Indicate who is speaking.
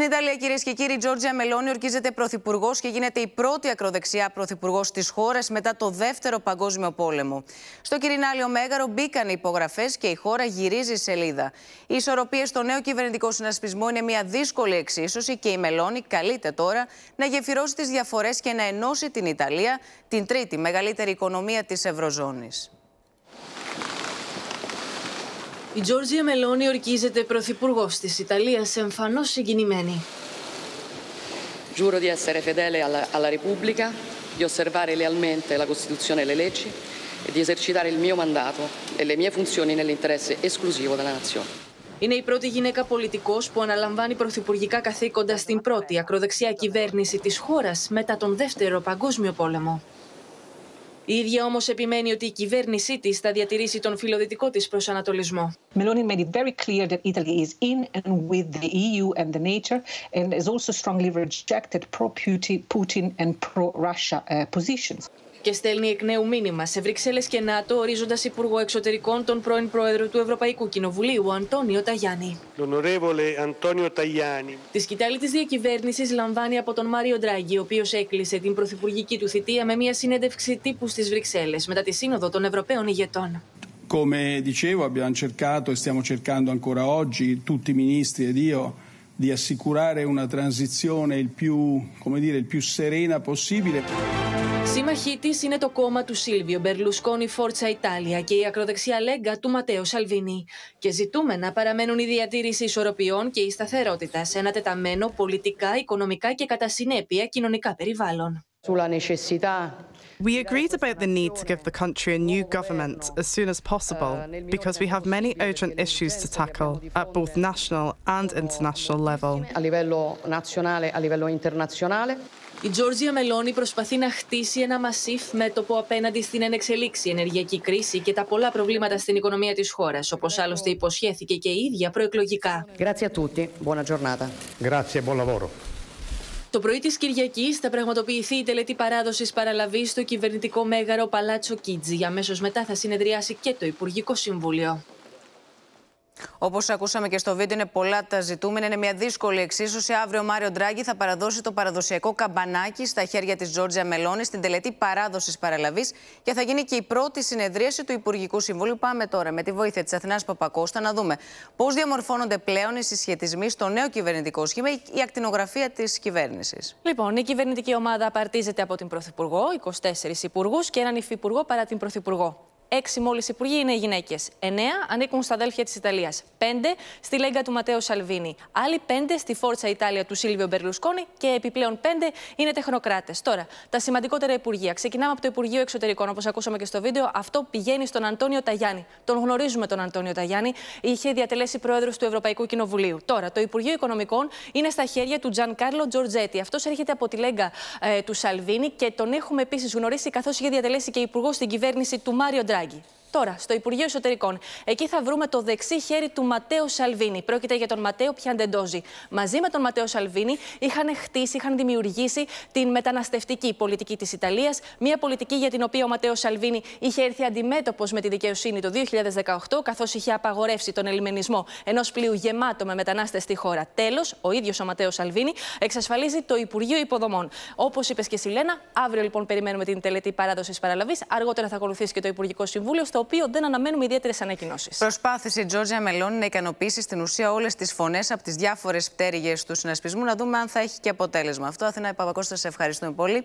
Speaker 1: Στην Ιταλία, κυρίες και κύριοι, η Τζόρτζια Μελώνη ορκίζεται πρωθυπουργός και γίνεται η πρώτη ακροδεξιά πρωθυπουργός της χώρας μετά το Δεύτερο Παγκόσμιο Πόλεμο. Στο Κυρινάλιο Μέγαρο μπήκαν οι υπογραφές και η χώρα γυρίζει σελίδα. Οι ισορροπίες στο νέο κυβερνητικό συνασπισμό είναι μια δύσκολη εξίσωση και η Μελώνη καλείται τώρα να γεφυρώσει τις διαφορές και να ενώσει την Ιταλία, την τρίτη μεγαλύτερη οικονομία της Ευρωζώνης.
Speaker 2: Η Τζόρτζια Μελώνη ορκίζεται πρωθυπουργός της Ιταλίας, εμφανώς συγκινημένη.
Speaker 3: Giuro di essere fedele alla, alla Repubblica, di osservare lealmente la Costituzione e le leggi e di esercitare il mio mandato e le mie funzioni nell'interesse esclusivo della Nazione.
Speaker 2: Είναι η πρώτη γυναίκα πολιτικός που αναλαμβάνει πρωθυπουργικά καθήκοντα στην πρώτη ακροδεξιά κυβέρνηση της χώρας μετά τον Δεύτερο Παγκόσμιο Πόλεμο. Η ίδια όμως επιμένει ότι η κυβέρνησή της θα διατηρήσει τον φιλοδυτικό της προσανατολισμό.
Speaker 4: Meloni made it very clear that Italy is in and with the EU and the NATO and has also strongly rejected pro-Putin and pro-Russia uh, positions
Speaker 2: και στέλνει εκ νέου μήνυμα σε Βρυξέλλες και ΝΑΤΟ, ορίζοντας Υπουργό Εξωτερικών τον πρώην Πρόεδρο του Ευρωπαϊκού Κοινοβουλίου, Αντώνιο Ταγιάννη. Τη σκητάλη της διακυβέρνησης λαμβάνει από τον Μάριο Ντράγκη, ο οποίος έκλεισε την πρωθυπουργική του θητεία με μια συνέντευξη τύπου στις Βρυξέλλες μετά τη Σύνοδο των Ευρωπαίων ηγετών.
Speaker 5: Come dicevo, abbiamo cercato e stiamo cercando ancora oggi, tutti i ministri ed io, di assicurare una transizione il più, come dire, il più serena possibile.
Speaker 2: Σύμμαχή της είναι το κόμμα του Σίλβιο Μπερλουσκόνη Φόρτσα Ιτάλια και η ακροδεξιά λέγκα του Ματέο Σαλβίνη. Και ζητούμε να παραμένουν η διατήρηση ισορροπιών και η σταθερότητα σε ένα τεταμένο πολιτικά, οικονομικά και κατά συνέπεια κοινωνικά περιβάλλον.
Speaker 6: We agreed about the need to give the country a new government as soon as possible because we have many urgent issues to tackle at both national and international level.
Speaker 3: A livello nazionale, a livello internazionale.
Speaker 2: Η Τζόρτζια Μελώνη προσπαθεί να χτίσει ένα μασίφ μέτωπο απέναντι στην ενεξελίξη ενεργειακή κρίση και τα πολλά προβλήματα στην οικονομία τη χώρα, όπω άλλωστε υποσχέθηκε και η ίδια προεκλογικά.
Speaker 3: Grazie a tutti, buona giornata.
Speaker 7: Grazie, buon lavoro.
Speaker 2: Το πρωί της Κυριακής θα πραγματοποιηθεί η τελετή παράδοσης παραλαβή στο κυβερνητικό μέγαρο Παλάτσο Κίτζι. Αμέσως μετά θα συνεδριάσει και το Υπουργικό Συμβούλιο.
Speaker 1: Όπως ακούσαμε και στο βίντεο, είναι πολλά τα ζητούμενα. Είναι μια δύσκολη εξίσωση. Αύριο ο Μάριο Ντράγκη θα παραδώσει το παραδοσιακό καμπανάκι στα χέρια της Τζόρτζια Μελώνης στην τελετή παράδοσης παραλαβής και θα γίνει και η πρώτη συνεδρίαση του Υπουργικού Συμβούλου. Πάμε τώρα με τη βοήθεια της Αθηνάς Παπακώστα να δούμε πώς διαμορφώνονται πλέον οι συσχετισμοί στο νέο κυβερνητικό σχήμα, η ακτινογραφία της κυβέρνησης.
Speaker 2: Λοιπόν, η κυβερνητική ομάδα απαρτίζεται από την Πρωθυπουργό, 24 υπουργούς και έναν υφυπουργό παρά την Πρωθυπουργό. Έξι μόλις υπουργοί είναι οι γυναίκες. Εννέα ανήκουν στα αδέλφια της Ιταλίας. Πέντε στη Λέγκα του Ματέο Σαλβίνη. Άλλοι πέντε στη Φόρτσα Ιτάλια του Σίλβιο Μπερλουσκόνη και επιπλέον πέντε είναι τεχνοκράτες. Τώρα, τα σημαντικότερα υπουργεία. Ξεκινάμε από το Υπουργείο Εξωτερικών, όπως ακούσαμε και στο βίντεο. Αυτό πηγαίνει στον Αντώνιο Ταγιάννη. Τον γνωρίζουμε τον Αντώνιο Ταγιάννη. Είχε διατελέσει πρόεδρος του Ευρωπαϊκού Κοινοβουλίου. Τώρα, το Υπουργείο Οικονομικών είναι στα χέρια του Τζαν Κάρλο Τζορτζέτη. Αυτός έρχεται από τη Λέγκα ε, του Σαλβίνη και τον έχουμε επίσης γνωρίσει καθώς είχε διατελέσει και υπουργό στην κυβέρνηση του Μάριο Ντράγκη. Draghi. Τώρα, στο Υπουργείο Εσωτερικών. Εκεί θα βρούμε το δεξί χέρι του Ματέο Σαλβίνη. Πρόκειται για τον Ματέο Πιαντεντόζη. Μαζί με τον Ματέο Σαλβίνη είχαν χτίσει, είχαν δημιουργήσει την μεταναστευτική πολιτική της Ιταλίας. Μια πολιτική για την οποία ο Ματέο Σαλβίνη είχε έρθει αντιμέτωπος με τη δικαιοσύνη το 2018, καθώς είχε απαγορεύσει τον ελιμενισμό ενός πλοίου γεμάτο με μετανάστες στη χώρα. Τέλος, ο ίδιος ο Ματέο Σαλβίνη εξασφαλίζει το Υπουργείο Υποδομών. Όπως είπες και Σιλένα, αύριο λοιπόν περιμένουμε την τελετή παράδοσης παραλαβής. Αργότερα θα ακολουθήσει και το Υπουργικό Συμβούλιο, στο οποίο δεν αναμένουμε ιδιαίτερες ανακοινώσεις.
Speaker 1: Προσπάθησε η Τζόρτζια Μελώνη να ικανοποιήσει στην ουσία όλες τις φωνές από τις διάφορες πτέρυγες του συνασπισμού. Να δούμε αν θα έχει και αποτέλεσμα αυτό. Αθηνά Παπακώστα, σε ευχαριστούμε πολύ.